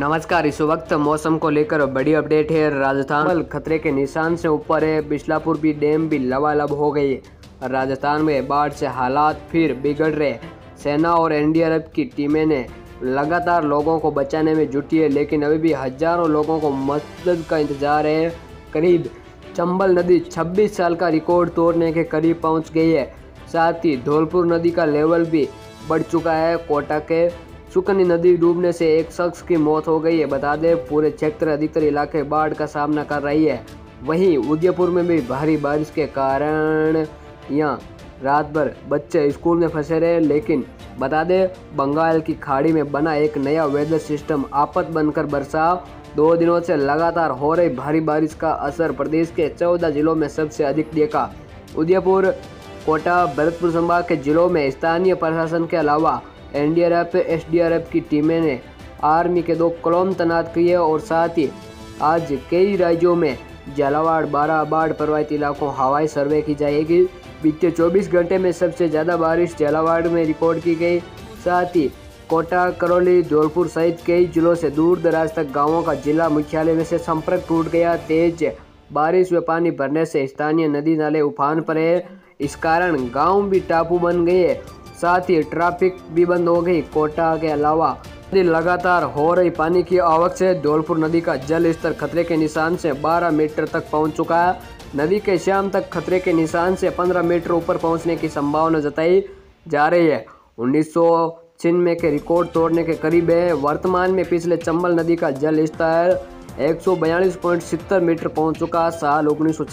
नमस्कार, इस वक्त मौसम को लेकर बड़ी अपडेट है। राजस्थान खतरे के निशान से ऊपर है, बिस्लापुर भी डैम भी लबालब हो गई है। राजस्थान में बाढ़ से हालात फिर बिगड़ रहे सेना और एनडीआरएफ की टीमें ने लगातार लोगों को बचाने में जुटी है, लेकिन अभी भी हज़ारों लोगों को मदद का इंतज़ार है। करीब चंबल नदी 26 साल का रिकॉर्ड तोड़ने के करीब पहुँच गई है। साथ ही धौलपुर नदी का लेवल भी बढ़ चुका है। कोटा के सुकनी नदी डूबने से एक शख्स की मौत हो गई है। बता दें, पूरे क्षेत्र अधिकतर इलाके बाढ़ का सामना कर रही है। वहीं उदयपुर में भी भारी बारिश के कारण यहाँ रात भर बच्चे स्कूल में फंसे रहे, लेकिन बता दें, बंगाल की खाड़ी में बना एक नया वेदर सिस्टम आपत बनकर बरसा दो दिनों से लगातार हो रही भारी बारिश का असर प्रदेश के चौदह जिलों में सबसे अधिक देखा। उदयपुर, कोटा, भरतपुर संभाग के जिलों में स्थानीय प्रशासन के अलावा एनडीआरएफ, एसडीआरएफ की टीमें ने आर्मी के दो कलम तैनात किए और साथ ही आज कई राज्यों में झालावाड़ बारह बाढ़ प्रभावित इलाकों हवाई सर्वे की जाएगी। बीते 24 घंटे में सबसे ज़्यादा बारिश झालावाड़ में रिकॉर्ड की गई। साथ ही कोटा, करौली, धौलपुर सहित कई जिलों से दूर दराज तक गाँवों का जिला मुख्यालय में से संपर्क टूट गया। तेज बारिश व पानी भरने से स्थानीय नदी नाले उफान पर है। इस कारण गाँव भी टापू बन गए साथ ही ट्रैफ़िक भी बंद हो गई। कोटा के अलावा लगातार हो रही पानी की आवक से धौलपुर नदी का जल स्तर खतरे के निशान से 12 मीटर तक पहुँच चुका है। नदी के शाम तक खतरे के निशान से 15 मीटर ऊपर पहुँचने की संभावना जताई जा रही है। उन्नीस छिन्नवे के रिकॉर्ड तोड़ने के करीब है। वर्तमान में पिछले चंबल नदी का जल स्तर एक मीटर पहुँच चुका साल उन्नीस सौ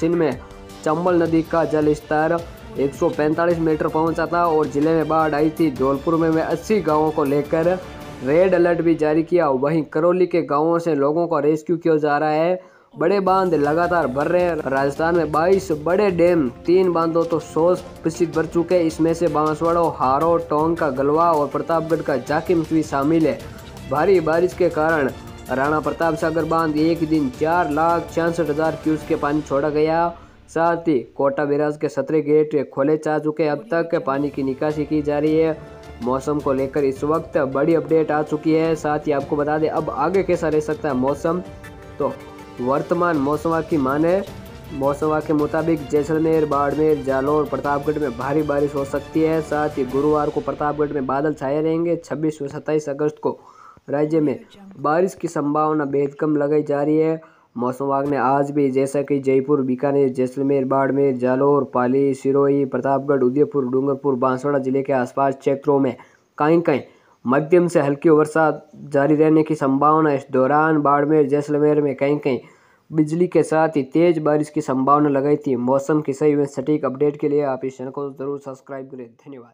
चंबल नदी का जल स्तर 145 मीटर पहुँचा था और ज़िले में बाढ़ आई थी। धौलपुर में, में 80 गाँवों को लेकर रेड अलर्ट भी जारी किया। वहीं करौली के गाँवों से लोगों का रेस्क्यू किया जा रहा है। बड़े बाँध लगातार भर रहे हैं। राजस्थान में 22 बड़े डैम तीन बांधों तो सौ फ़ीसद भर चुके हैं। इसमें से बांसवाड़ो हारो टोंग का गलवा और प्रतापगढ़ का जाकिम भी शामिल है। भारी बारिश के कारण राणा प्रताप सागर बाँध एक दिन चार लाख छियासठ हज़ार क्यूस के पानी छोड़ा गया। साथ ही कोटा बिराज के सत्रह गेट खोले जा चुके अब तक पानी की निकासी की जा रही है। मौसम को लेकर इस वक्त बड़ी अपडेट आ चुकी है। साथ ही आपको बता दें अब आगे कैसा रह सकता है मौसम? तो वर्तमान मौसम की माने मौसम के मुताबिक जैसलमेर बाड़मेर जालौर प्रतापगढ़ में भारी बारिश हो सकती है। साथ ही गुरुवार को प्रतापगढ़ में बादल छाए रहेंगे। छब्बीस व सत्ताईस अगस्त को राज्य में बारिश की संभावना बेहद कम लगाई जा रही है। मौसम विभाग ने आज भी, जैसा कि जयपुर, बीकानेर, जैसलमेर, बाड़मेर, जालौर, पाली, सिरोही, प्रतापगढ़, उदयपुर, डूंगरपुर, बांसवाड़ा ज़िले के आसपास क्षेत्रों में कहीं कहीं मध्यम से हल्की वर्षा जारी रहने की संभावना। इस दौरान बाड़मेर, जैसलमेर में कहीं कहीं बिजली के साथ ही तेज बारिश की संभावना लगाई थी। मौसम की सही व सटीक अपडेट के लिए आप इस चैनल को ज़रूर सब्सक्राइब करें। धन्यवाद।